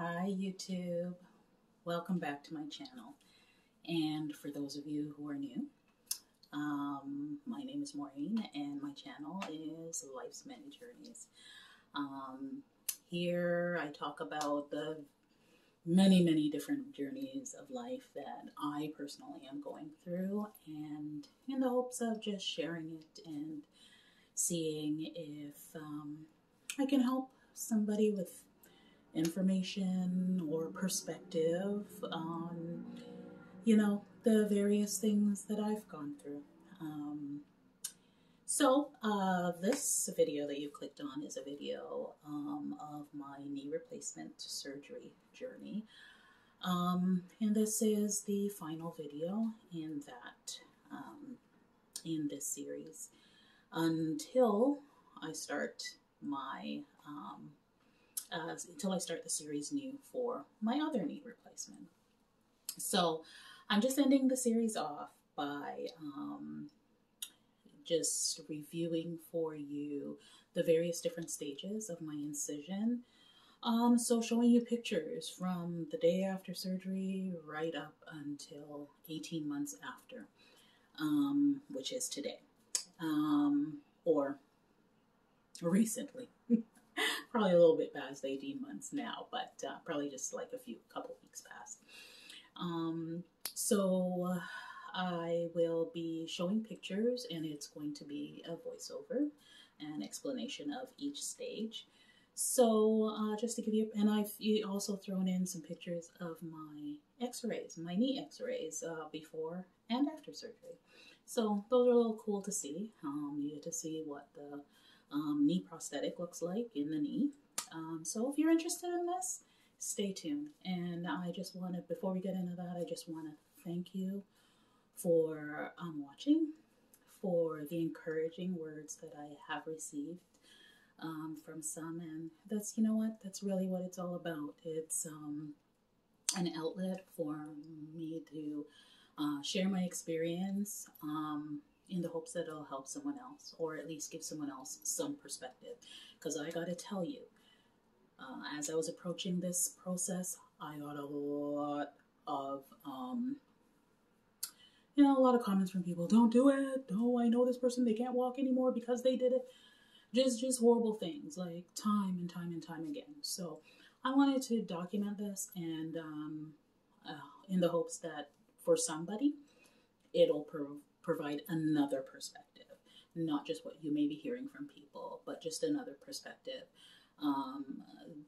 YouTube. Welcome back to my channel. And for those of you who are new, um, my name is Maureen and my channel is Life's Many Journeys. Um, here I talk about the many, many different journeys of life that I personally am going through and in the hopes of just sharing it and seeing if um, I can help somebody with information or perspective on, you know, the various things that I've gone through. Um, so, uh, this video that you clicked on is a video um, of my knee replacement surgery journey. Um, and this is the final video in that, um, in this series until I start my um, uh, until I start the series new for my other knee replacement. So I'm just ending the series off by um, just reviewing for you the various different stages of my incision. Um, so showing you pictures from the day after surgery right up until 18 months after, um, which is today, um, or recently. probably a little bit past 18 months now, but uh, probably just like a few couple weeks past. Um, so I will be showing pictures and it's going to be a voiceover and explanation of each stage. So uh, just to give you, and I've also thrown in some pictures of my x-rays, my knee x-rays uh, before and after surgery. So those are a little cool to see. Um, you get to see what the um, knee prosthetic looks like in the knee. Um, so if you're interested in this, stay tuned. And I just want to, before we get into that, I just want to thank you for um, watching, for the encouraging words that I have received um, from some. And that's, you know what, that's really what it's all about. It's um, an outlet for me to uh, share my experience, um, in the hopes that it'll help someone else or at least give someone else some perspective. Because I got to tell you, uh, as I was approaching this process, I got a lot of, um, you know, a lot of comments from people. Don't do it. Oh, I know this person. They can't walk anymore because they did it. Just, just horrible things like time and time and time again. So I wanted to document this and um, uh, in the hopes that for somebody, it'll prove provide another perspective, not just what you may be hearing from people, but just another perspective. Um,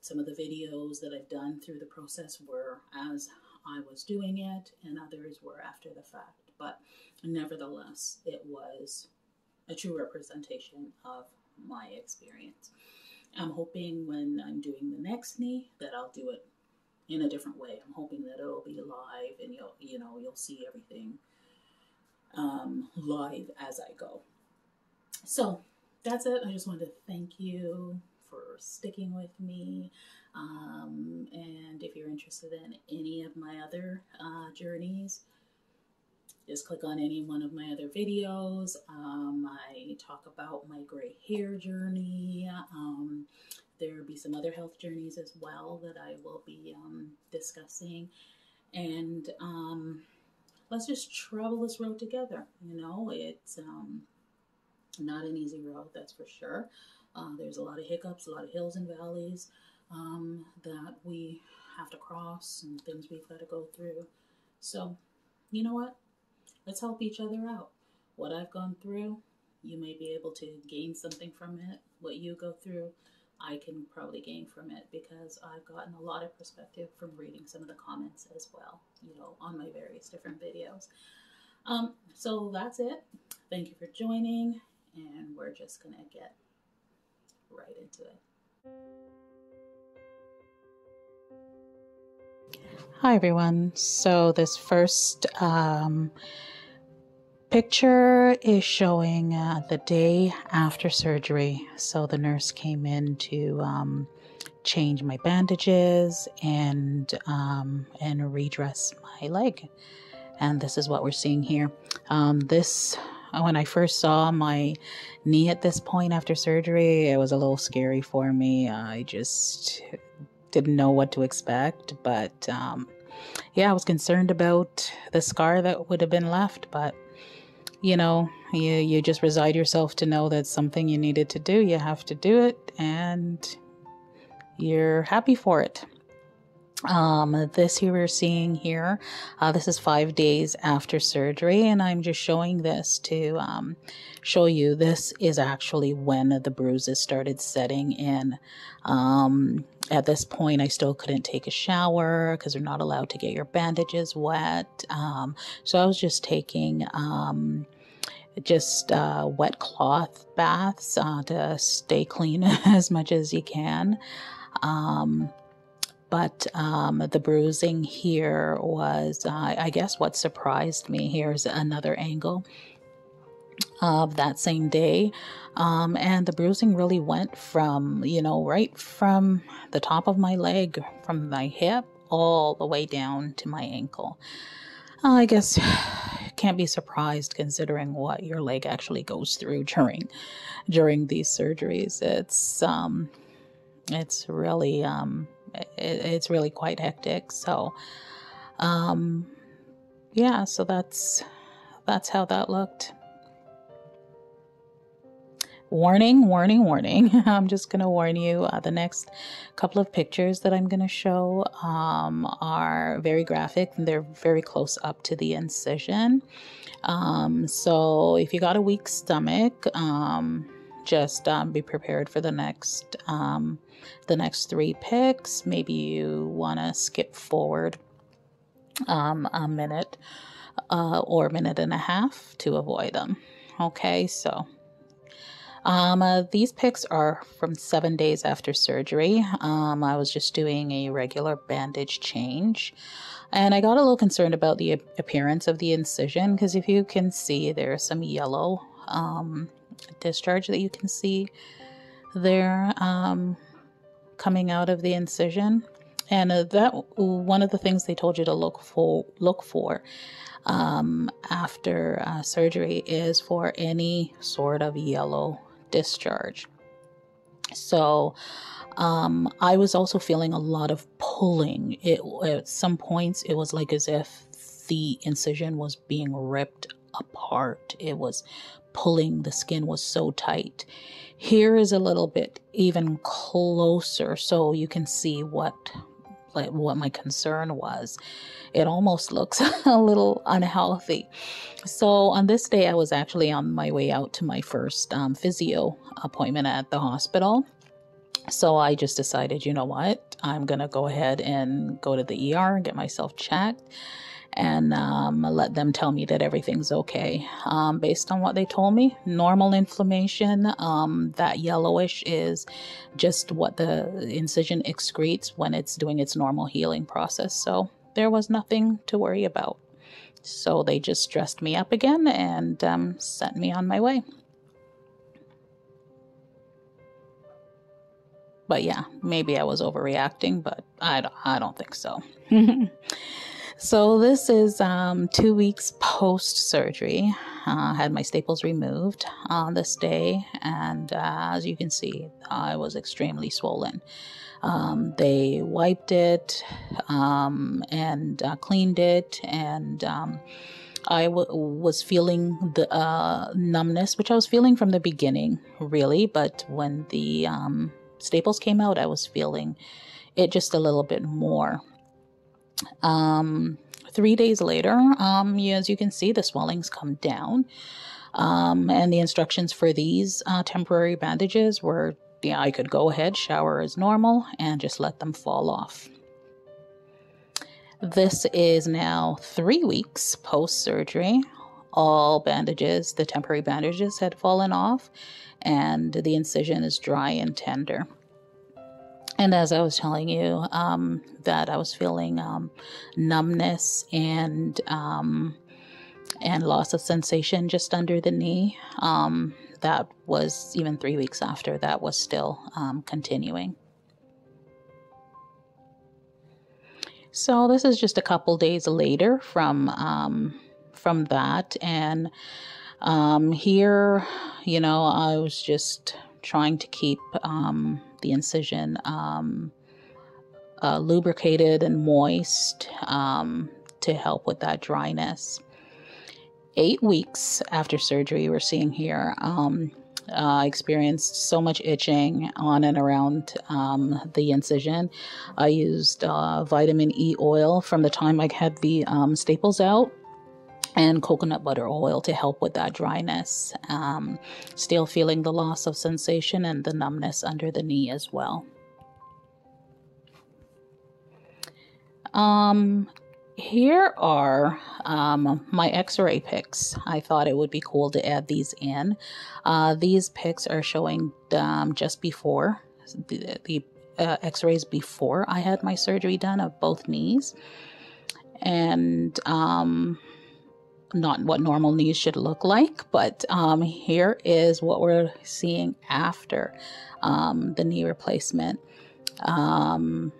some of the videos that I've done through the process were as I was doing it, and others were after the fact. But nevertheless, it was a true representation of my experience. I'm hoping when I'm doing the next knee that I'll do it in a different way. I'm hoping that it'll be live and you'll you know you'll see everything um, live as I go. So that's it. I just wanted to thank you for sticking with me. Um, and if you're interested in any of my other uh, journeys, just click on any one of my other videos. Um, I talk about my gray hair journey. Um, there will be some other health journeys as well that I will be um, discussing. And um, let's just travel this road together. You know, it's um, not an easy road, that's for sure. Uh, there's a lot of hiccups, a lot of hills and valleys um, that we have to cross and things we've got to go through. So, you know what? Let's help each other out. What I've gone through, you may be able to gain something from it. What you go through, I can probably gain from it because I've gotten a lot of perspective from reading some of the comments as well, you know, on my various different videos. Um, so that's it. Thank you for joining, and we're just to get right into it. Hi, everyone. So, this first um, picture is showing uh, the day after surgery. So the nurse came in to um, change my bandages and um, and redress my leg. And this is what we're seeing here. Um, this when I first saw my knee at this point after surgery, it was a little scary for me. I just didn't know what to expect, but um, yeah, I was concerned about the scar that would have been left, but you know, you you just reside yourself to know that something you needed to do, you have to do it, and you're happy for it. Um, this here we're seeing here, uh, this is five days after surgery, and I'm just showing this to um, show you this is actually when the bruises started setting in. Um, at this point, I still couldn't take a shower because you're not allowed to get your bandages wet. Um, so I was just taking um, just uh, wet cloth baths uh, to stay clean as much as you can. Um, but um, the bruising here was, uh, I guess, what surprised me. Here's another angle of that same day. Um, and the bruising really went from, you know, right from the top of my leg, from my hip, all the way down to my ankle. Uh, I guess can't be surprised considering what your leg actually goes through during during these surgeries. It's um, it's really um, it, it's really quite hectic. So, um, yeah, so that's that's how that looked. Warning, warning, warning. I'm just going to warn you uh, the next couple of pictures that I'm going to show um, are very graphic and they're very close up to the incision. Um, so if you got a weak stomach, um, just um, be prepared for the next um, the next three picks. Maybe you want to skip forward um, a minute uh, or a minute and a half to avoid them. Okay, so um, uh, these pics are from seven days after surgery. Um, I was just doing a regular bandage change. And I got a little concerned about the appearance of the incision because if you can see, there's some yellow um, discharge that you can see there um, coming out of the incision. And uh, that one of the things they told you to look for look for um, after uh, surgery is for any sort of yellow discharge. So um, I was also feeling a lot of pulling. It at some points it was like as if the incision was being ripped apart. It was pulling. The skin was so tight. Here is a little bit even closer, so you can see what like what my concern was. It almost looks a little unhealthy. So on this day, I was actually on my way out to my first um, physio appointment at the hospital. So I just decided, you know what, I'm gonna go ahead and go to the ER and get myself checked and um, let them tell me that everything's okay. Um, based on what they told me, normal inflammation, um, that yellowish is just what the incision excretes when it's doing its normal healing process. So there was nothing to worry about. So they just dressed me up again and um, sent me on my way. But yeah, maybe I was overreacting, but I I don't think so. So this is um, two weeks post surgery. Uh, I had my staples removed on this day, and uh, as you can see, I was extremely swollen. Um, they wiped it um, and uh, cleaned it, and um, I w- was feeling the uh, numbness, which I was feeling from the beginning, really. But when the um, staples came out, I was feeling it just a little bit more. Um, three days later, um, as you can see, the swellings come down. Um, and the instructions for these uh, temporary bandages were yeah, I could go ahead, shower as normal, and just let them fall off. This is now three weeks post surgery. All bandages, the temporary bandages, had fallen off, and the incision is dry and tender. And as I was telling you, um, that I was feeling um, numbness and um, and loss of sensation just under the knee. Um, that was even three weeks after that was still um, continuing. So this is just a couple days later from um, from that, and here, you know, I was just trying to keep um, the incision um, uh, lubricated and moist um, to help with that dryness. Eight weeks after surgery, we're seeing here, um, uh, experienced so much itching on and around um, the incision. I used uh, vitamin E oil from the time I had the um, staples out and coconut butter oil to help with that dryness. Um, still feeling the loss of sensation and the numbness under the knee as well. Um, here are um, my x-ray pics. I thought it would be cool to add these in. Uh, these pics are showing um, just before the, the uh, x-rays before I had my surgery done of both knees. And um, not what normal knees should look like, but um, here is what we're seeing after um, the knee replacement. Um,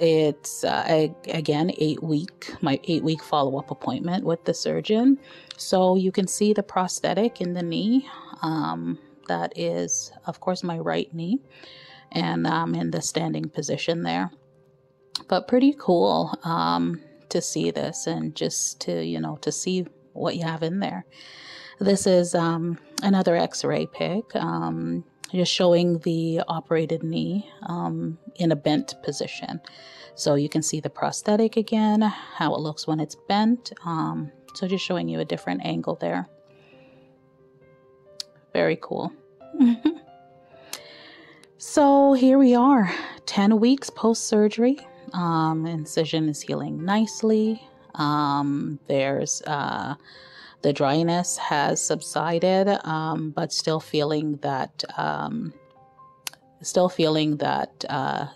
it's uh, again eight week my eight week follow up appointment with the surgeon, so you can see the prosthetic in the knee. Um, that is, of course, my right knee, and I'm in the standing position there. But pretty cool um, to see this and just to you know to see what you have in there. This is um, another X-ray pic. Um, just showing the operated knee um, in a bent position. So you can see the prosthetic again, how it looks when it's bent. Um, so just showing you a different angle there. Very cool. so here we are, 10 weeks post surgery. Um, incision is healing nicely. Um, there's uh, the dryness has subsided, um, but still feeling that, um, still feeling that uh,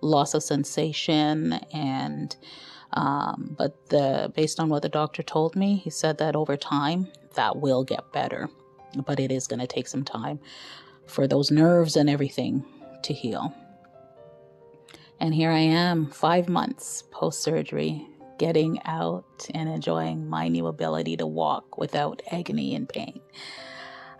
loss of sensation and. Um, but the based on what the doctor told me, he said that over time that will get better, but it is going to take some time for those nerves and everything to heal. And here I am, five months post surgery, getting out and enjoying my new ability to walk without agony and pain.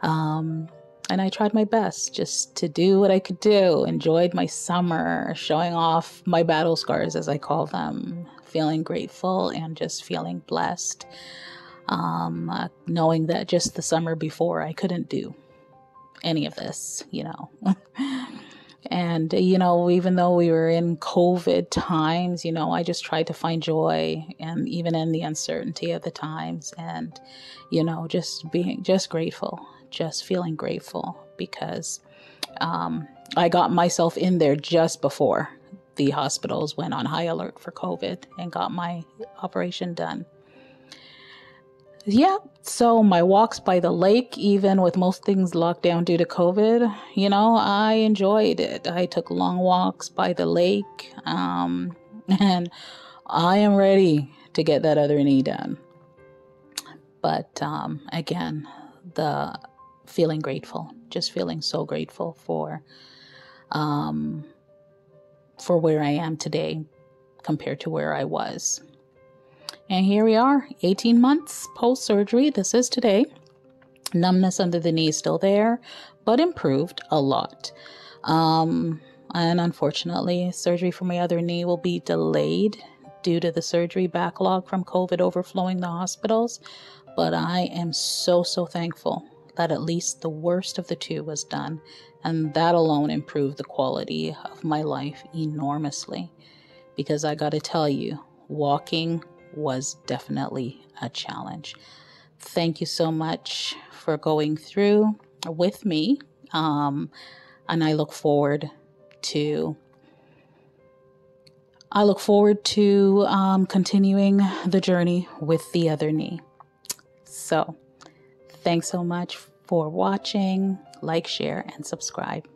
Um, and I tried my best just to do what I could do. Enjoyed my summer, showing off my battle scars, as I call them, feeling grateful and just feeling blessed. Um, uh, knowing that just the summer before I couldn't do any of this, you know. And, you know, even though we were in COVID times, you know, I just tried to find joy and even in the uncertainty of the times and, you know, just being just grateful, just feeling grateful because um, I got myself in there just before the hospitals went on high alert for COVID and got my operation done yeah, so my walks by the lake, even with most things locked down due to COVID, you know, I enjoyed it. I took long walks by the lake, um, and I am ready to get that other knee done. But um, again, the feeling grateful, just feeling so grateful for um, for where I am today compared to where I was. And here we are, 18 months post surgery. This is today. Numbness under the knee still there, but improved a lot. Um, and unfortunately, surgery for my other knee will be delayed due to the surgery backlog from COVID overflowing the hospitals. But I am so, so thankful that at least the worst of the two was done. And that alone improved the quality of my life enormously. Because I got to tell you, walking was definitely a challenge. Thank you so much for going through with me. Um, and I look forward to I look forward to um, continuing the journey with the other knee. So, thanks so much for watching. Like, share, and subscribe.